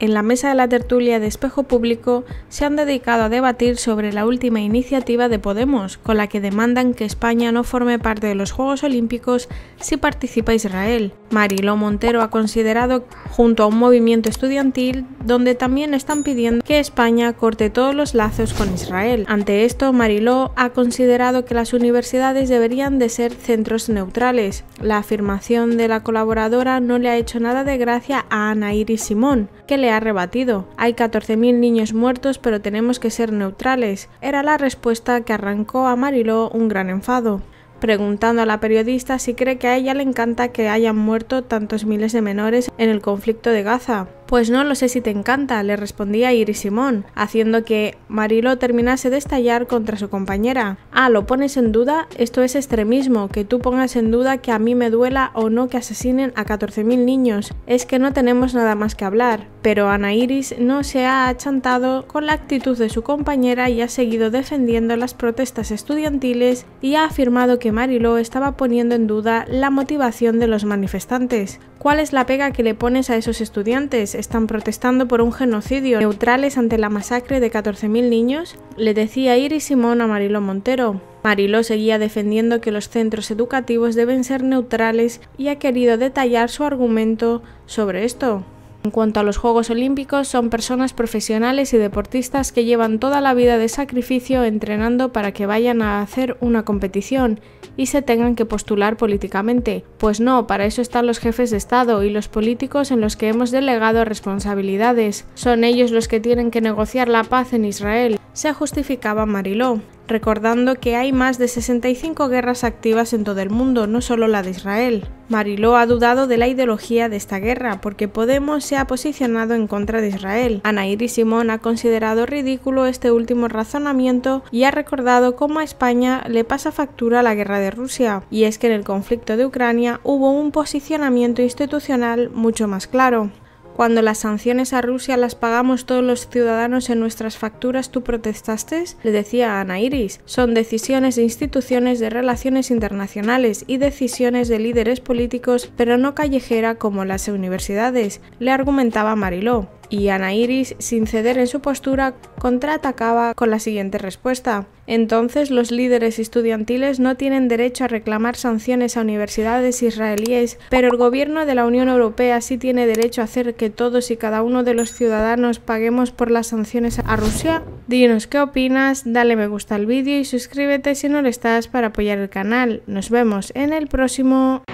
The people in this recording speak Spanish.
en la mesa de la tertulia de Espejo Público se han dedicado a debatir sobre la última iniciativa de Podemos, con la que demandan que España no forme parte de los Juegos Olímpicos si participa Israel. Mariló Montero ha considerado, junto a un movimiento estudiantil, donde también están pidiendo que España corte todos los lazos con Israel. Ante esto, Mariló ha considerado que las universidades deberían de ser centros neutrales. La afirmación de la colaboradora no le ha hecho nada de gracia a Ana Iris Simón, que le ha rebatido. Hay 14.000 niños muertos pero tenemos que ser neutrales. Era la respuesta que arrancó a Mariló un gran enfado preguntando a la periodista si cree que a ella le encanta que hayan muerto tantos miles de menores en el conflicto de Gaza. Pues no lo sé si te encanta, le respondía Iris Simón, haciendo que Marilo terminase de estallar contra su compañera. Ah, ¿lo pones en duda? Esto es extremismo, que tú pongas en duda que a mí me duela o no que asesinen a 14.000 niños. Es que no tenemos nada más que hablar. Pero Ana Iris no se ha achantado con la actitud de su compañera y ha seguido defendiendo las protestas estudiantiles y ha afirmado que Mariló estaba poniendo en duda la motivación de los manifestantes. ¿Cuál es la pega que le pones a esos estudiantes? ¿Están protestando por un genocidio neutrales ante la masacre de 14.000 niños? Le decía Iris Simón a Marilo Montero. Marilo seguía defendiendo que los centros educativos deben ser neutrales y ha querido detallar su argumento sobre esto. En cuanto a los Juegos Olímpicos, son personas profesionales y deportistas que llevan toda la vida de sacrificio entrenando para que vayan a hacer una competición y se tengan que postular políticamente. Pues no, para eso están los jefes de Estado y los políticos en los que hemos delegado responsabilidades. Son ellos los que tienen que negociar la paz en Israel. Se justificaba Mariló recordando que hay más de 65 guerras activas en todo el mundo, no solo la de Israel. Mariló ha dudado de la ideología de esta guerra porque Podemos se ha posicionado en contra de Israel. Ana Iris Simón ha considerado ridículo este último razonamiento y ha recordado cómo a España le pasa factura la guerra de Rusia, y es que en el conflicto de Ucrania hubo un posicionamiento institucional mucho más claro. Cuando las sanciones a Rusia las pagamos todos los ciudadanos en nuestras facturas, ¿tú protestaste? Le decía a Ana Iris. Son decisiones de instituciones de relaciones internacionales y decisiones de líderes políticos, pero no callejera como las universidades, le argumentaba Mariló y Ana Iris, sin ceder en su postura, contraatacaba con la siguiente respuesta. Entonces los líderes estudiantiles no tienen derecho a reclamar sanciones a universidades israelíes, pero el gobierno de la Unión Europea sí tiene derecho a hacer que todos y cada uno de los ciudadanos paguemos por las sanciones a Rusia. Dinos qué opinas, dale me gusta al vídeo y suscríbete si no lo estás para apoyar el canal. Nos vemos en el próximo.